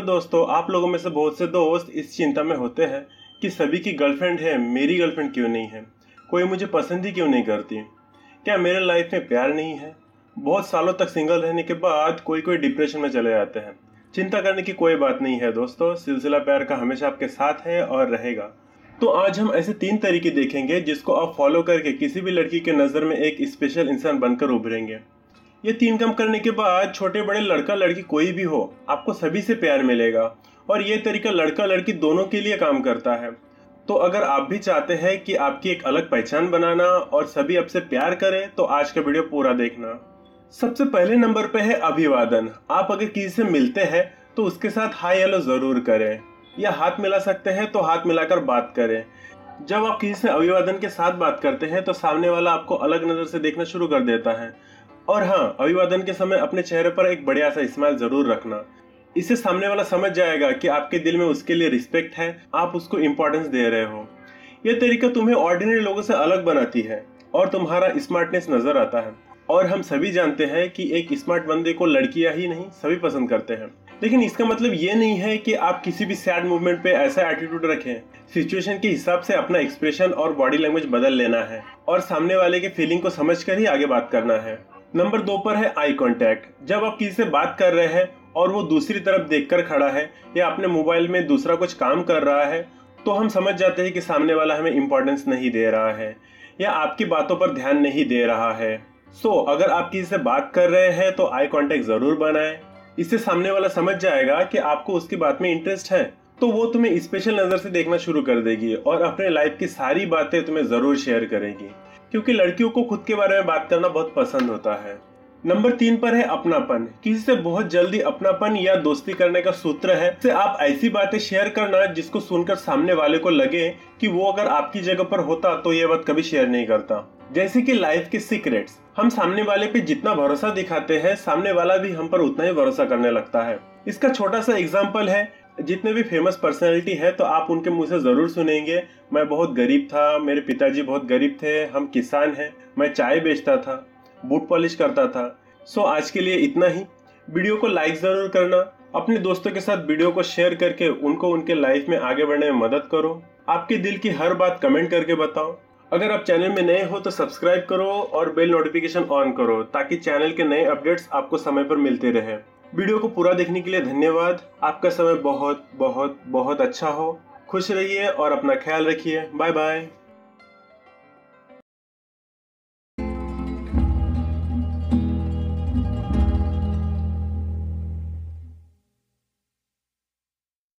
दोस्तों, आप लोगों में से बहुत से दोस्त इस चिंता में होते हैं कि सभी की गर्लफ्रेंड है, मेरी गर्लफ्रेंड क्यों नहीं है? कोई मुझे पसंद ही क्यों नहीं करती? क्या मेरे लाइफ में प्यार नहीं है? बहुत सालों तक सिंगल रहने के बाद कोई कोई डिप्रेशन में चले जाते हैं। चिंता करने की कोई बात नहीं है दोस्तों, सिलसिला प्यार का हमेशा आपके साथ है और रहेगा। तो आज हम ऐसे तीन तरीके देखेंगे जिसको आप फॉलो करके किसी भी लड़की के नज़र में एक स्पेशल इंसान बनकर उभरेंगे। ये तीन काम करने के बाद छोटे बड़े लड़का लड़की कोई भी हो, आपको सभी से प्यार मिलेगा। और ये तरीका लड़का लड़की दोनों के लिए काम करता है। तो अगर आप भी चाहते हैं कि आपकी एक अलग पहचान बनाना और सभी आपसे प्यार करें तो आज का वीडियो पूरा देखना। सबसे पहले नंबर पे है अभिवादन। आप अगर किसी से मिलते हैं तो उसके साथ हाय हेलो ज़रूर करें। या हाथ मिला सकते हैं तो हाथ मिलाकर बात करें। जब आप किसी से अभिवादन के साथ बात करते हैं तो सामने वाला आपको अलग नज़र से देखना शुरू कर देता है। और हाँ अभिवादन के समय अपने चेहरे पर एक बढ़िया सा स्माइल ज़रूर रखना। इससे सामने वाला समझ जाएगा कि आपके दिल में उसके लिए रिस्पेक्ट है, आप उसको इम्पोर्टेंस दे रहे हो। यह तरीका तुम्हें ऑर्डिनरी लोगों से अलग बनाती है और तुम्हारा स्मार्टनेस नज़र आता है। और हम सभी जानते हैं कि एक स्मार्ट बंदे को लड़कियाँ ही नहीं, सभी पसंद करते हैं। लेकिन इसका मतलब ये नहीं है कि आप किसी भी सैड मूवमेंट पे ऐसा एटीट्यूड रखें। सिचुएशन के हिसाब से अपना एक्सप्रेशन और बॉडी लैंग्वेज बदल लेना है और सामने वाले के फीलिंग को समझ कर ही आगे बात करना है। नंबर दो पर है आई कांटेक्ट जब आप किसी से बात कर रहे हैं और वो दूसरी तरफ़ देखकर खड़ा है या अपने मोबाइल में दूसरा कुछ काम कर रहा है तो हम समझ जाते हैं कि सामने वाला हमें इम्पोर्टेंस नहीं दे रहा है या आपकी बातों पर ध्यान नहीं दे रहा है। सो so, अगर आप किसी से बात कर रहे हैं तो आई कांटेक्ट ज़रूर बनाएँ। इससे सामने वाला समझ जाएगा कि आपको उसकी बात में इंटरेस्ट है तो वो तुम्हें स्पेशल नज़र से देखना शुरू कर देगी और अपने लाइफ की सारी बातें तुम्हें ज़रूर शेयर करेगी। क्योंकि लड़कियों को खुद के बारे में बात करना बहुत पसंद होता है। नंबर तीन पर है अपनापन। किसी से बहुत जल्दी अपनापन या दोस्ती करने का सूत्र है। से आप ऐसी बातें शेयर करना जिसको सुनकर सामने वाले को लगे कि वो अगर आपकी जगह पर होता तो ये बात कभी शेयर नहीं करता। जैसे कि लाइफ के सीक्रेट्स हम सामने वाले पे जितना भरोसा दिखाते हैं, सामने वाला भी हम पर उतना ही भरोसा करने लगता है। इसका छोटा सा एग्ज़ाम्पल है जितने भी फ़ेमस पर्सनैलिटी है तो आप उनके मुँह से ज़रूर सुनेंगे। मैं बहुत गरीब था, मेरे पिताजी बहुत गरीब थे, हम किसान हैं, मैं चाय बेचता था, बूट पॉलिश करता था। सो आज के लिए इतना ही। वीडियो को लाइक ज़रूर करना। अपने दोस्तों के साथ वीडियो को शेयर करके उनको उनके लाइफ में आगे बढ़ने में मदद करो। आपके दिल की हर बात कमेंट करके बताओ। अगर आप चैनल में नए हो तो सब्सक्राइब करो और बेल नोटिफिकेशन ऑन करो, ताकि चैनल के नए अपडेट्स आपको समय पर मिलते रहे। वीडियो को पूरा देखने के लिए धन्यवाद। आपका समय बहुत बहुत बहुत अच्छा हो। खुश रहिए और अपना ख्याल रखिए। Bye bye